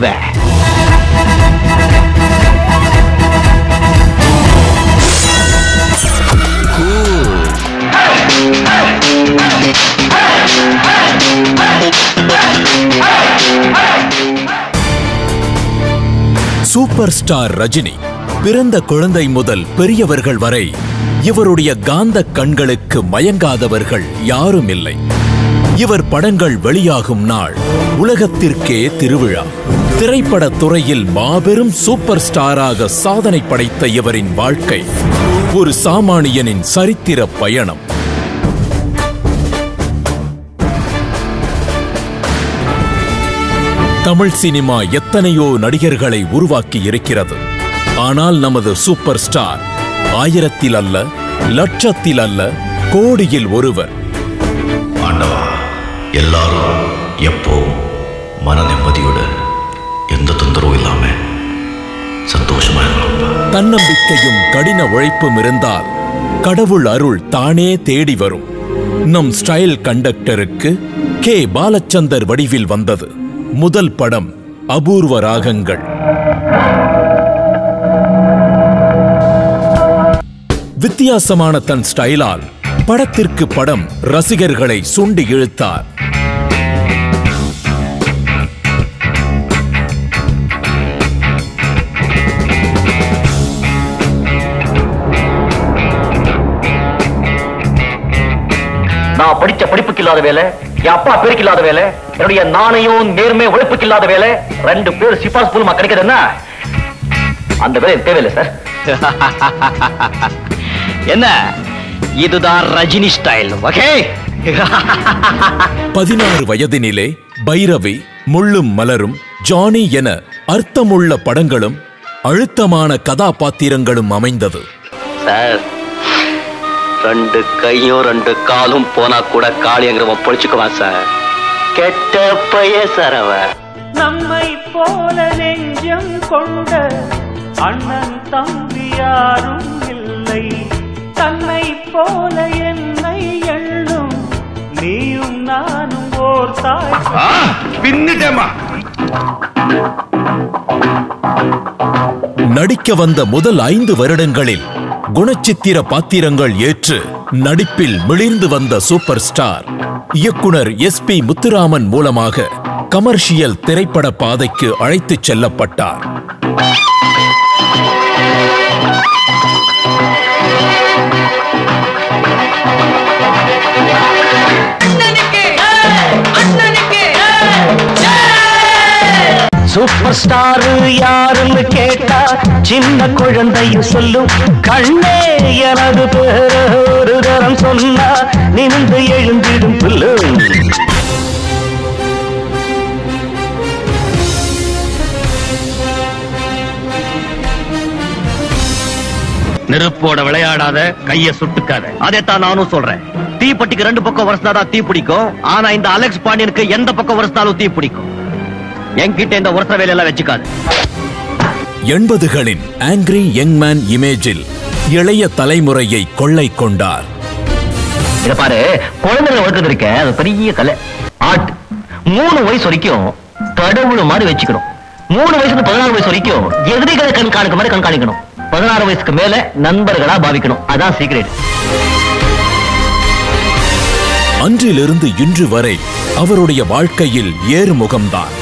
விழுவ super star Rajini பிறந்த குழந்தை முதல் பெரியவர்கள் வரை இவருடைய காந்த கண்களுக்கு மயங்காதவர்கள் யாரும் இல்லை இவர் படங்கள் வெளியாகும் நாள் உலகத்திற்கே திருவிழா. திரைப்பட துறையில் மாபெரும் சூப்பர் ஸ்டாராக சாதனை படைத்த இவரின் வாழ்க்கை ஒரு சாமானியனின் சரித்திர பயணம். தமிழ் சினிமா எத்தனையோ நடிகர்களை உருவாக்கி இருக்கிறது. ஆனால் நமது சூப்பர் ஸ்டார் ஆயிரத்தில் அல்ல லட்சத்தில் அல்ல கோடியில் ஒருவர். ஆண்டவா எல்லாரும் எப்போ மன நிம்மதியுடன் எந்த இல்லாம சந்தோஷமா தன்னம்பிக்கையும் கடின உழைப்பும் இருந்தால் கடவுள் அருள் தானே தேடி வரும். நம் ஸ்டைல் கண்டக்டருக்கு கே. பாலச்சந்தர் வடிவில் வந்தது. முதல் படம் அபூர்வ ராகங்கள். வித்தியாசமான தன் ஸ்டைலால் படத்திற்கு படம் ரசிகர்களை சுண்டி இழுத்தார். நான் படிச்ச படிப்புக்கு இல்லாத வேலை என் அப்பா பேருக்கு இல்லாத வேலை என்னுடைய நாணயம் நேர்மை உழைப்புக்கு இல்லாத வேலை ரெண்டு பேர் சிபாஸ் மூலமா கிடைக்குதுன்னா அந்த வேலை தேவையில்லை சார். என்ன? இதுதான் ரஜினி ஸ்டைல் ஓகே? பதினாறு வயதினிலே பைரவி முள்ளும் மலரும் ஜானி என அர்த்தமுள்ள படங்களும் அழுத்தமான கதாபாத்திரங்களும் அமைந்தது. சார் ரெண்டு கையும் ரெண்டு காலும் போனா கூட காளியங்கிறவன் பொழிச்சுக்குவான் சார் கெட்ட பைய சார் அவன். நம்மை போல நெஞ்சம் கொண்ட அண்ணன் தம்பி யாரும் இல்லை. தன்னை போல என்னை எண்ணும் நீயும் நானும் ஓர் தாய். நடிக்க வந்த முதல் ஐந்து வருடங்களில் குணச்சித்திர பாத்திரங்கள் ஏற்று நடிப்பில் மிளிர்ந்து வந்த சூப்பர் ஸ்டார் இயக்குனர் எஸ் பி முத்துராமன் மூலமாக கமர்ஷியல் திரைப்பட பாதைக்கு அழைத்துச் செல்லப்பட்டார். சூப்பர் ஸ்டார் யாருன்னு கேட்டா சின்ன குழந்தையும் சொல்லும் கண்ணே எனது பேரு ஒரு தரம் சொன்னா நின்று எழுந்திடும் புல்லு. நெருப்போட விளையாடாத கைய சுட்டுக்காத. அதைத்தான் நானும் சொல்றேன். தீப்பெட்டிக்கு ரெண்டு பக்கம் வருஷாதான் தீ பிடிக்கும். ஆனா இந்த அலெக்ஸ் பாண்டியனுக்கு எந்த பக்கம் வருஷாலும் தீ பிடிக்கும். என்கிட்ட இந்த உரச வேலையெல்லாம் வச்சுக்காது. எண்பதுகளின் ஆங்கிரி யங்மேன் இமேஜில் இளைய தலைமுறையை கொள்ளை கொண்டார். இத பாரு குழந்தைகளை வளர்க்கறது இருக்க அது பெரிய கலை. ஆர்ட் மூணு வயசு வரைக்கும் கடவுள் மாதிரி வச்சுக்கணும். மூணு வயசுல பதினாறு வயசு வரைக்கும் எதிரிகளை கண்காணிக்க மாதிரி கண்காணிக்கணும் பதினாறு வயசுக்கு மேல நண்பர்களா பாவிக்கணும். அதான் சீக்ரெட் அன்றிலிருந்து இன்று வரை அவருடைய வாழ்க்கையில் ஏறுமுகம்தான்.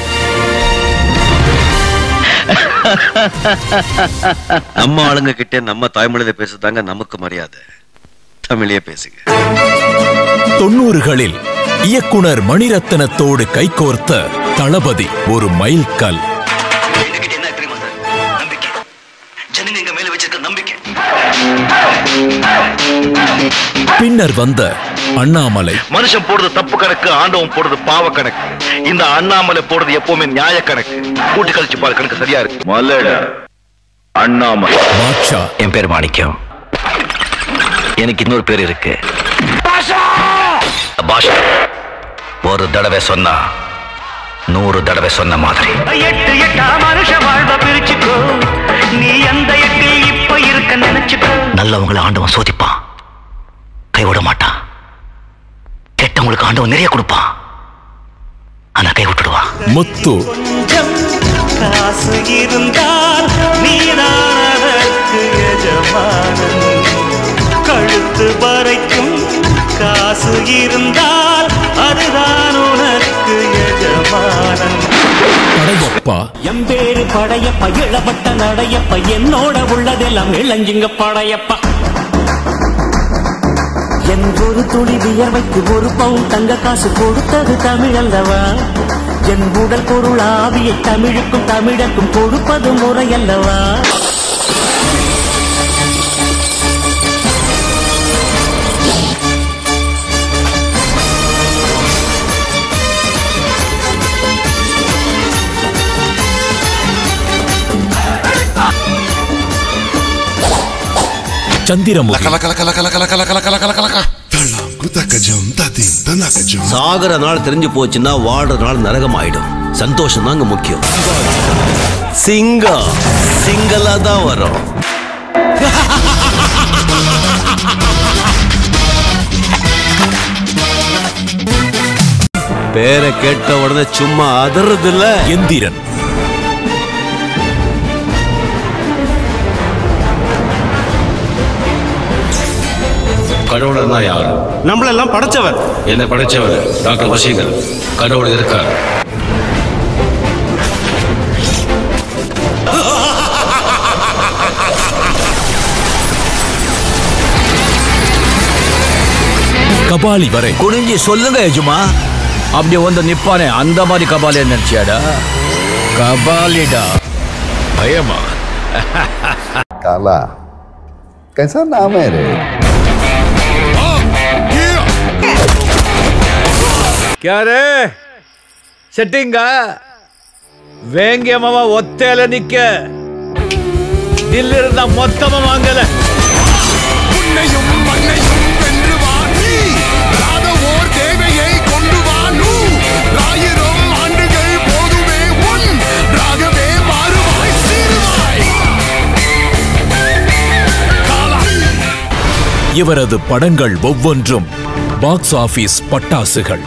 நம்ம ஆளுங்க கிட்ட நம்ம தாய்மொழியில பேசுதாங்க நமக்கு மரியாதை. தமிழையே பேசுங்க. தொண்ணூறுகளில் இயக்குனர் மணிரத்னத்தோடு கைகோர்த்த தளபதி ஒரு மேல நம்பிக்கை. பின்னர் வந்த அண்ணாமலை. மனுஷன் போடுறது தப்பு கணக்கு ஆண்டவன் போடுறது பாவ கணக்கு. இந்த அண்ணாமலை போடுறது எப்பவுமே நியாய கணக்கு. கூட்டி கழிச்சு பாரு கணக்கு சரியா இருக்கு. மல்லட அண்ணாமலை. பாட்ஷா என் பேர் மாணிக்கம். எனக்கு இன்னொரு பேர் இருக்கு. பாஷா! ஒரு தடவை சொன்னா நூறு தடவை சொன்ன மாதிரி. எட்டு எட்டா மனுஷ வாழ்வ பிரிச்சுக்கோ. நீ எந்த எட்டில் இப்ப இருக்க நினைச்சுக்கோ. நல்லவங்களை ஆண்டவன் சோதிப்பான். ஆண்டவன் நிறைய கொடுப்பான். ஆனா கை விட்டுடுவான். முத்து. காசு இருந்தால் நீதான் அதற்கு எஜமானன். கழுத்து வரைக்கும் காசு இருந்தால் அதுதான் உனக்கு எஜமானன். படையப்பா. எம்பேரு படையப்ப இளப்பட்ட நடையப்ப என்னோட உள்ளதெல்லாம் இளஞ்சிங்க படையப்பா. என் ஒரு துளி வியர்வைக்கு ஒரு பவுன் தங்க காசு கொடுத்தது தமிழ் அல்லவா? என் உடல் பொருள் ஆவியை தமிழுக்கும் தமிழக்கும் கொடுப்பது முறையல்லவா சந்திரமுகி சாகர நாள் தெரிஞ்சு போச்சுன்னா வாழ்ற நாள் நரகம் ஆயிடும் சந்தோஷம் தாங்க முக்கியம் சிங்கம் சிங்கலா தான் வரும் பேரை கேட்ட உடனே சும்மா அதறது இல்ல எந்திரன் கடவுளர்னா யார் நம்மளெல்லாம் படைச்சவர் என்ன படைச்சவர் டாக்டர் வசீகர் கடவுள் இருக்கார் கபாலி வரை குனிஞ்சி சொல்லுங்க எஜுமா அப்படி வந்து நிப்பானே அந்த மாதிரி கபாலியா நினைச்சியாடா கபாலிடா பயமா काला कैसा नाम है रे ಯಾರೇ செட்டிங்க. வேங்கியமாவா ஒத்தேல நிக்க. தில்ல இருந்தா மொத்தமா வாங்கல. இவரது படங்கள் ஒவ்வொன்றும் பாக்ஸ் ஆபீஸ் பட்டாசுகள்.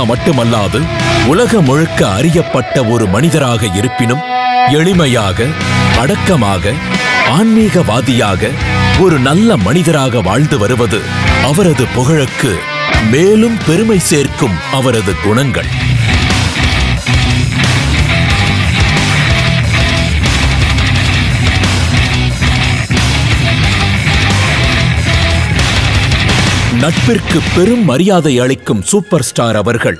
இந்தியா மட்டுமல்லாது உலகம் முழுக்க அறியப்பட்ட ஒரு மனிதராக இருப்பினும் எளிமையாக அடக்கமாக ஆன்மீகவாதியாக ஒரு நல்ல மனிதராக வாழ்ந்து வருவது அவரது புகழுக்கு மேலும் பெருமை சேர்க்கும் அவரது குணங்கள். நட்பிற்கு பெரும் மரியாதை அளிக்கும் சூப்பர் ஸ்டார் அவர்கள்.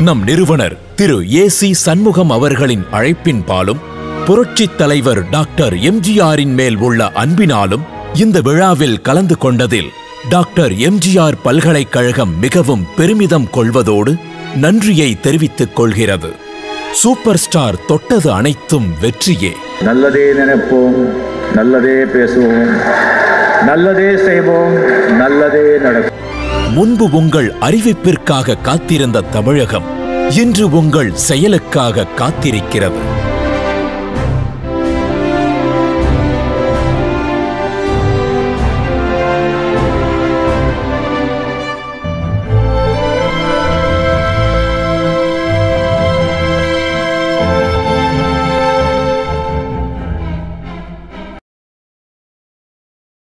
நம் நிறுவனர் திரு ஏ சி சண்முகம் அவர்களின் அழைப்பின் பாலும் புரட்சித் தலைவர் டாக்டர் எம்ஜிஆரின் மேல் உள்ள அன்பினாலும் இந்த விழாவில் கலந்து கொண்டதில் டாக்டர் எம்ஜிஆர் பல்கலைக்கழகம் மிகவும் பெருமிதம் கொள்வதோடு நன்றியை தெரிவித்துக் கொள்கிறது. சூப்பர் ஸ்டார் தொட்டது அனைத்தும் வெற்றியே. நல்லதே நினைப்போம் நல்லதே பேசுவோம். நல்லதே செய்வோம் நல்லதே நடக்கும். முன்பு உங்கள் அறிவிப்பிற்காக காத்திருந்த தமிழகம் இன்று உங்கள் செயலுக்காக காத்திருக்கிறது.